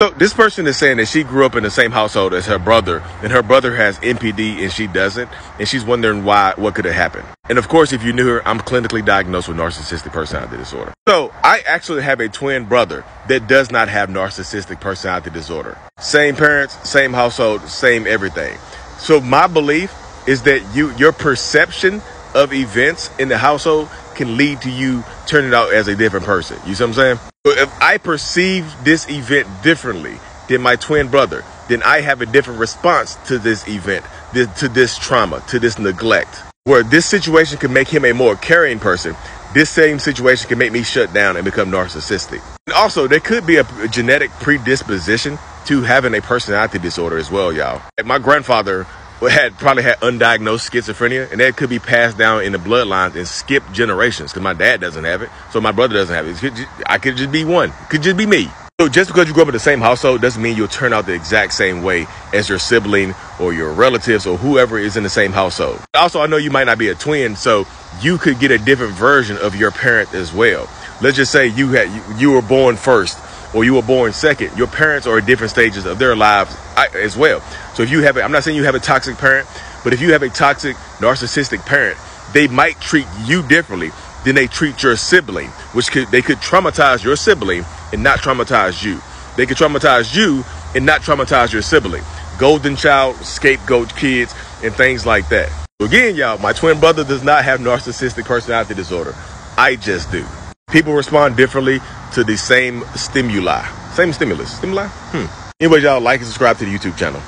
So this person is saying that she grew up in the same household as her brother, and her brother has NPD and she doesn't, and she's wondering why, what could have happened. And of course, if you knew her, I'm clinically diagnosed with narcissistic personality disorder. So I actually have a twin brother that does not have narcissistic personality disorder. Same parents, same household, same everything. So my belief is that you, your perception of events in the household can lead to you turning out as a different person. You see what I'm saying? If I perceive this event differently than my twin brother, then I have a different response to this event, to this trauma, to this neglect. Where this situation can make him a more caring person, this same situation can make me shut down and become narcissistic. And also, there could be a genetic predisposition to having a personality disorder as well, y'all. Like my grandfather had probably had undiagnosed schizophrenia, and that could be passed down in the bloodlines and skip generations. Because my dad doesn't have it, so my brother doesn't have it. I could just be one. Could just be me. So just because you grew up in the same household doesn't mean you'll turn out the exact same way as your sibling or your relatives or whoever is in the same household. Also, I know you might not be a twin, so you could get a different version of your parent as well. Let's just say you had you were born first or you were born second, your parents are at different stages of their lives as well. So if you have, a, I'm not saying you have a toxic parent, but if you have a toxic, narcissistic parent, they might treat you differently than they treat your sibling, which could they could traumatize your sibling and not traumatize you. They could traumatize you and not traumatize your sibling. Golden child, scapegoat kids, and things like that. Again, y'all, my twin brother does not have narcissistic personality disorder. I just do. People respond differently to the same stimuli. Same stimulus. Stimuli? Hmm. Anyway, y'all like and subscribe to the YouTube channel.